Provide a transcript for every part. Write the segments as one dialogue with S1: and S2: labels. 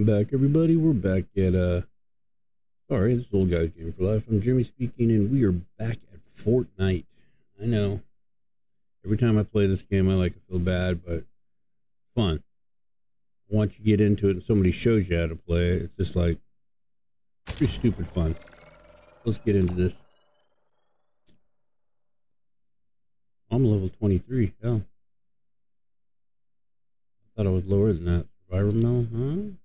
S1: Welcome back, everybody. We're back at, uh, sorry, this is Old Guys Game for Life. I'm Jimmy speaking, and we are back at Fortnite. I know. Every time I play this game, I like to feel bad, but fun. Once you get into it and somebody shows you how to play it, it's just like, pretty stupid fun. Let's get into this. I'm level 23. Hell. I thought I was lower than that. Survivor mill, huh?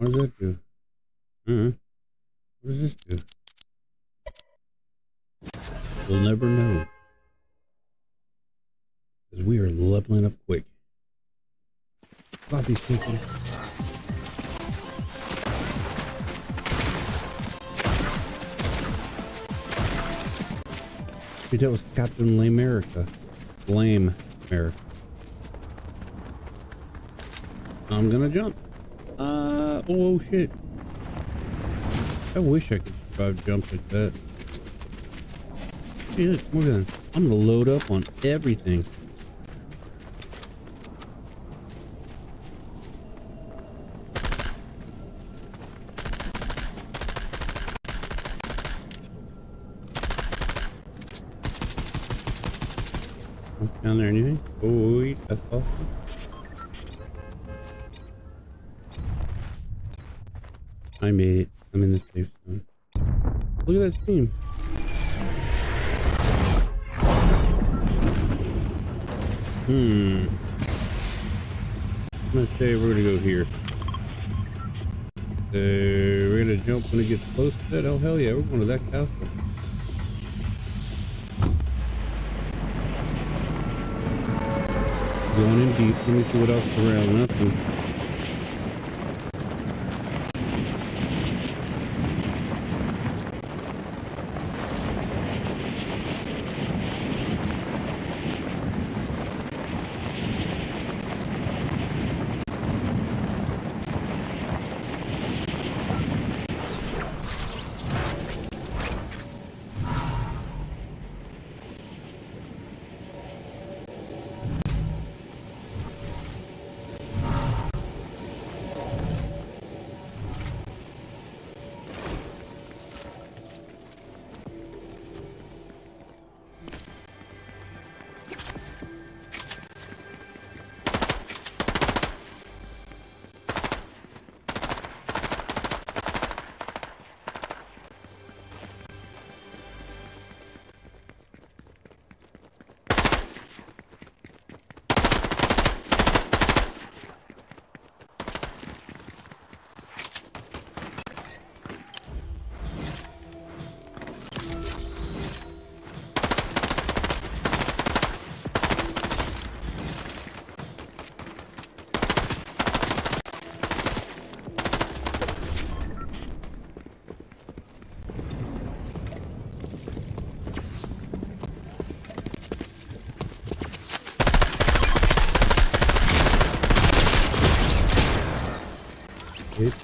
S1: What does that do? Uh-huh. What does this do? We'll never know. Because we are leveling up quick. Coffee stinky. Dude, that was Captain Lame America. Lame America. I'm gonna jump. Uh, oh, shit. I wish I could survive jumps like that. Look, more guns. I'm gonna load up on everything. Down there, anything? Oh, that's awesome. I made it. I'm in the safe zone. Look at that team. Hmm. Gonna say we're gonna go here. So we're gonna jump when it gets close to that. Oh hell yeah, we're going to that castle. Going in deep. Let me see what else is around. Nothing.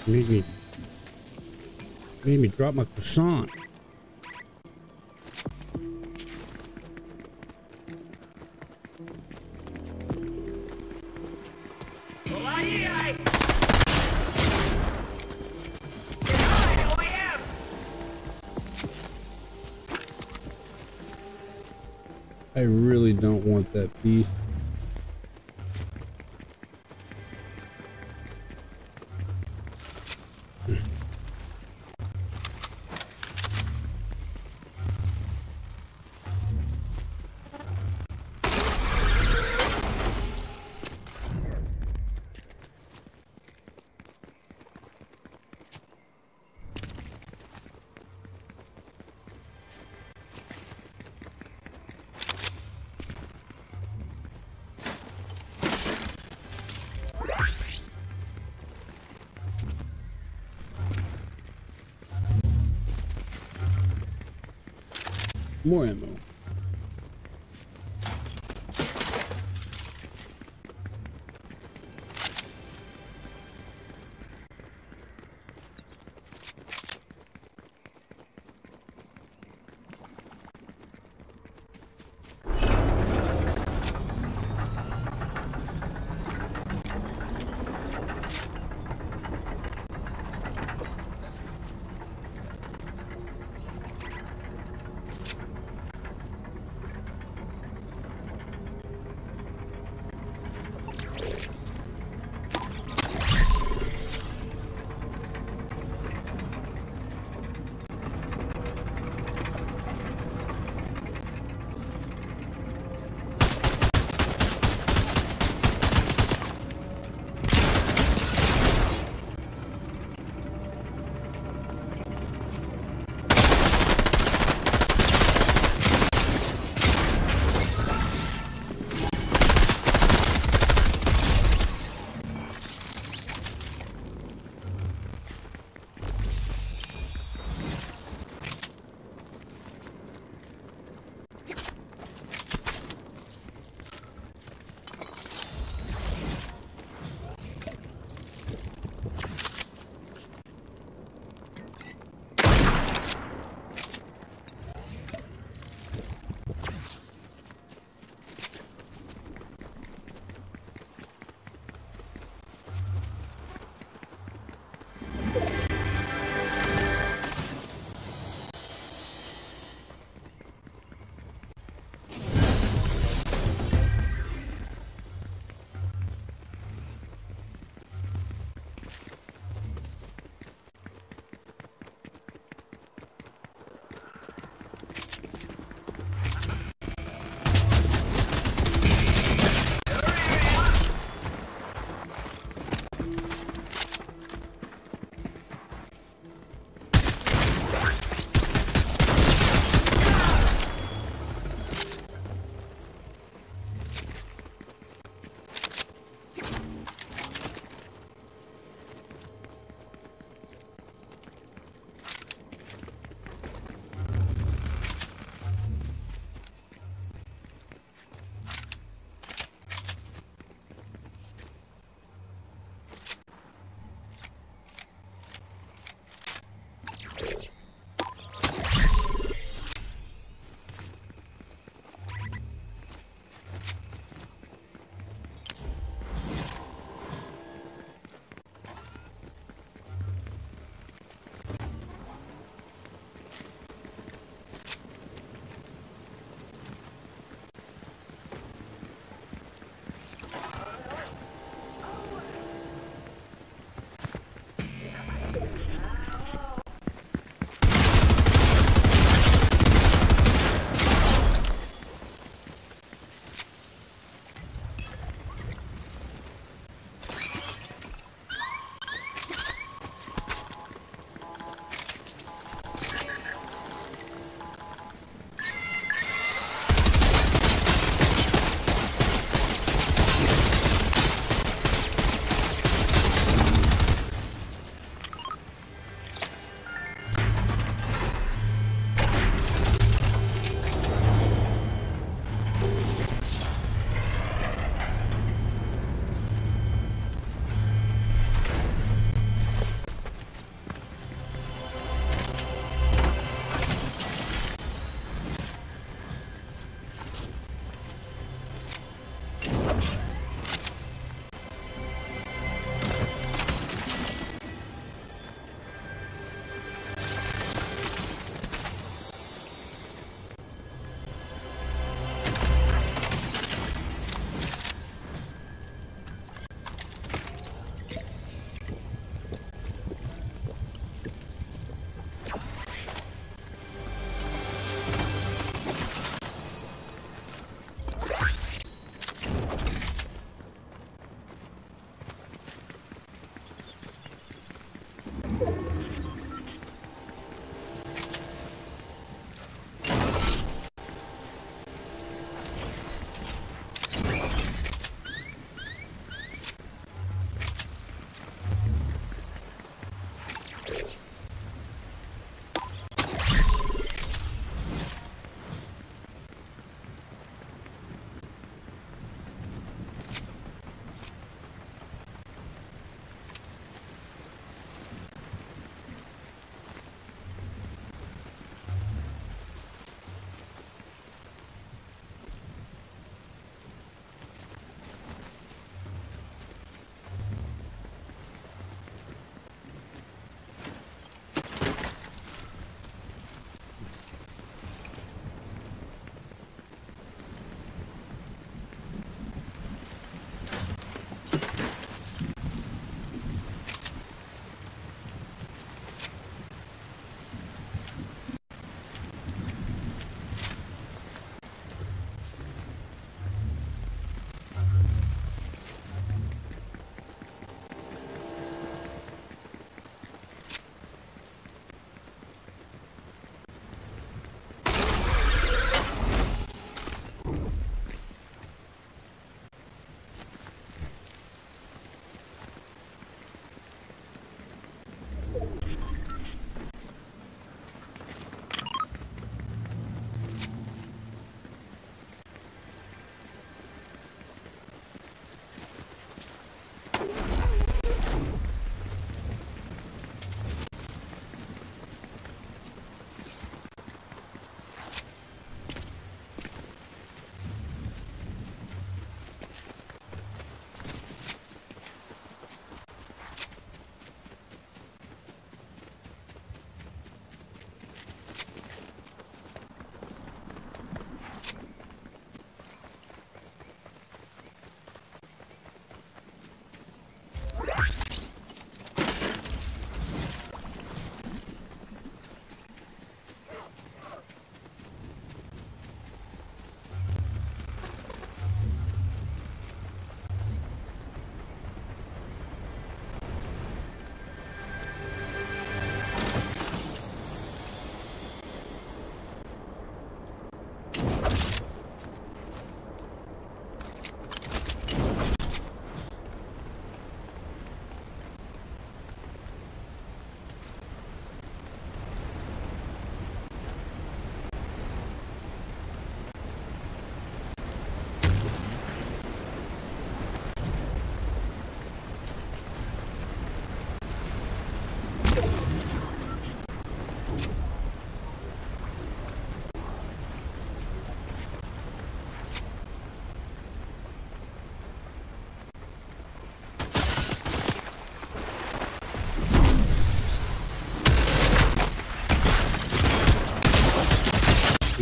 S1: Made me made me drop my croissant. I really don't want that piece. More ammo.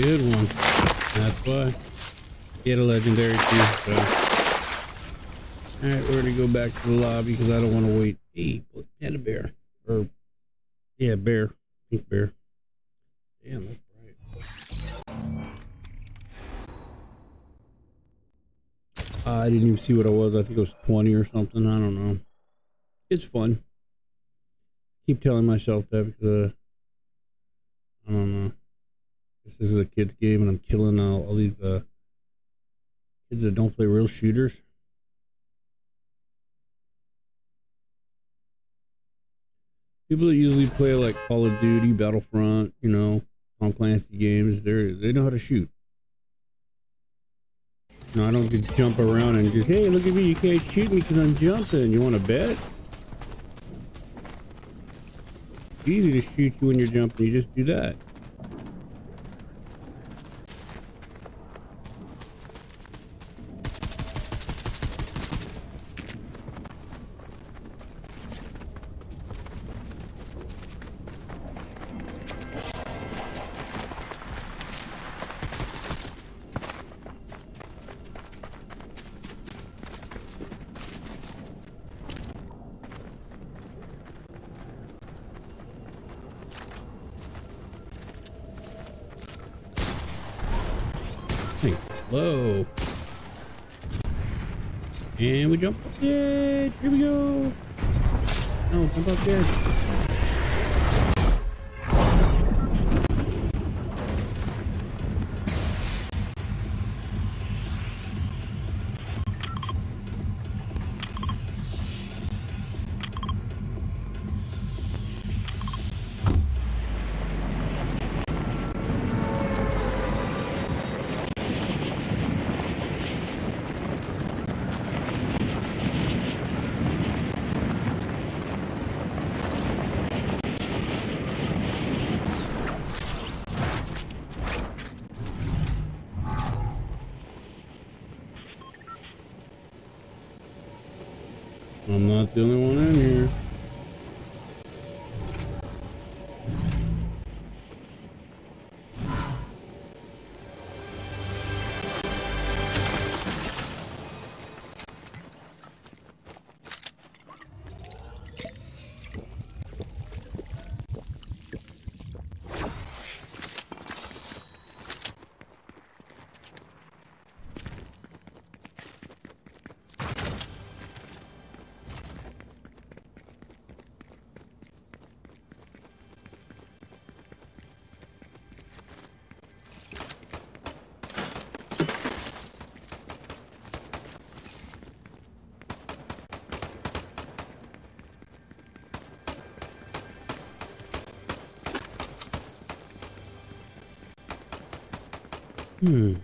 S1: Good one. That's why. Get a legendary too, so. Alright, we're gonna go back to the lobby because I don't want to wait. Hey, panda bear. Or, yeah, bear. Pink bear. Damn, that's bright. Uh, I didn't even see what I was. I think it was 20 or something. I don't know. It's fun. Keep telling myself that because, uh, I don't know. This is a kid's game and I'm killing all, all these, uh, kids that don't play real shooters. People that usually play like Call of Duty, Battlefront, you know, Tom Clancy games, they they know how to shoot. No, I don't just jump around and just, hey, look at me, you can't shoot me because I'm jumping. You want to bet? It's easy to shoot you when you're jumping. You just do that. Hello. And we jump up. Here we go. No, jump up there. I'm not the only one in here. Hmm.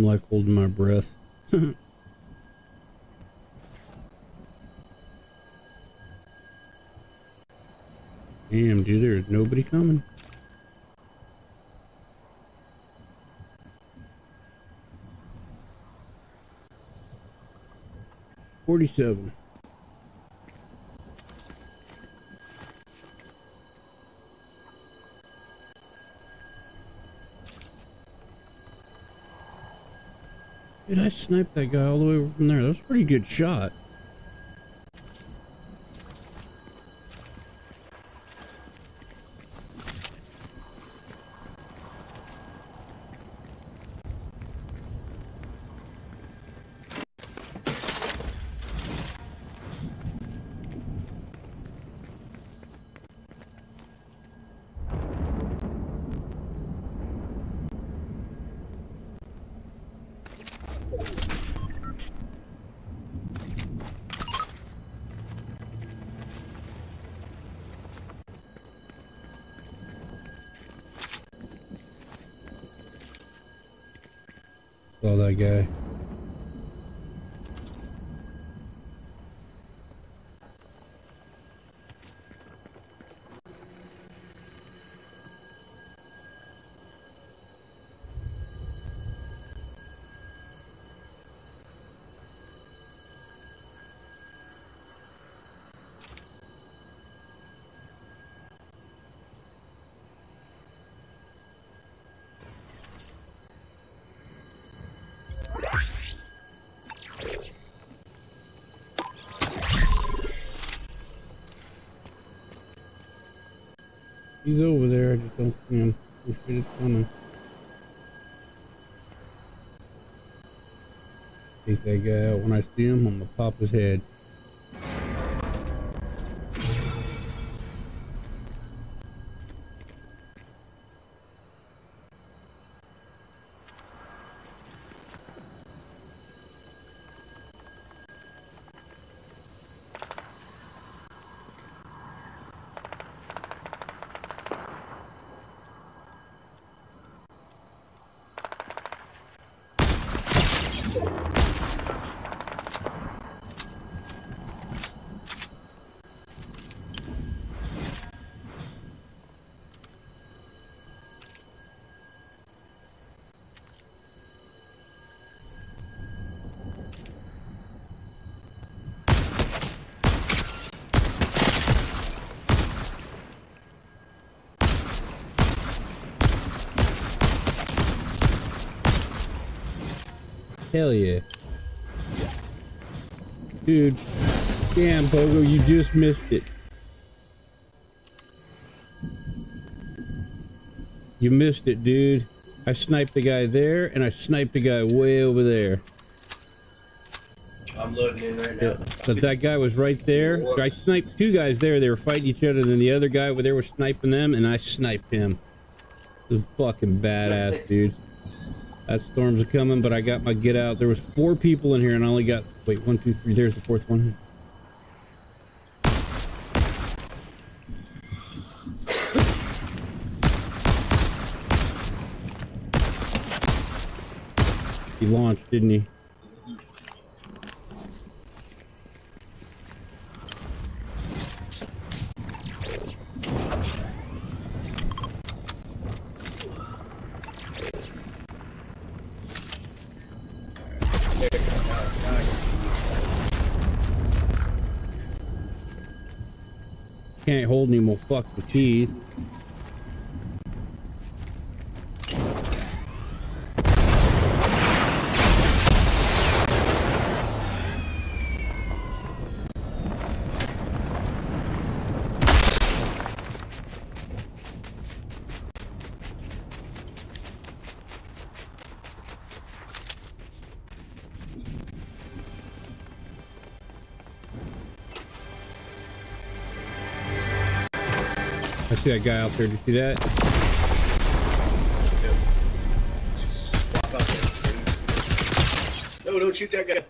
S1: I'm like holding my breath. Damn, dude, there's nobody coming. Forty-seven. Dude, I sniped that guy all the way over from there. That was a pretty good shot. Saw that guy. He's over there, I just don't see him. Shit, it's coming. Take that guy out. When I see him, I'm gonna pop his head. Hell yeah. Dude, damn, Pogo, you just missed it. You missed it, dude. I sniped the guy there, and I sniped the guy way over there.
S2: I'm loading in right now.
S1: Yeah, but that guy was right there. I sniped two guys there. They were fighting each other. Then the other guy over there was sniping them, and I sniped him. It was fucking badass, dude. That storm's are coming, but I got my get out. There was four people in here, and I only got wait one, two, three. There's the fourth one. He launched, didn't he? Can't hold him. Well, fuck the see that guy out there. Did you see that?
S2: No, don't shoot that guy.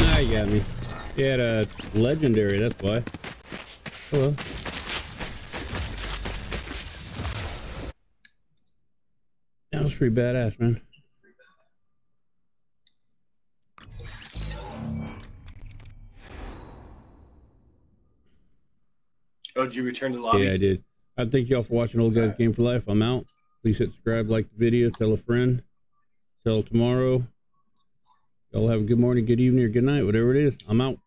S1: Now you got me. He had a legendary, that's why. Hello. That was pretty badass, man.
S2: Oh, did you return to the lobby?
S1: Yeah, I did. I thank y'all for watching Old Guys Game for Life. I'm out. Please hit subscribe, like the video, tell a friend. Till tomorrow. Y'all have a good morning, good evening, or good night, whatever it is. I'm out.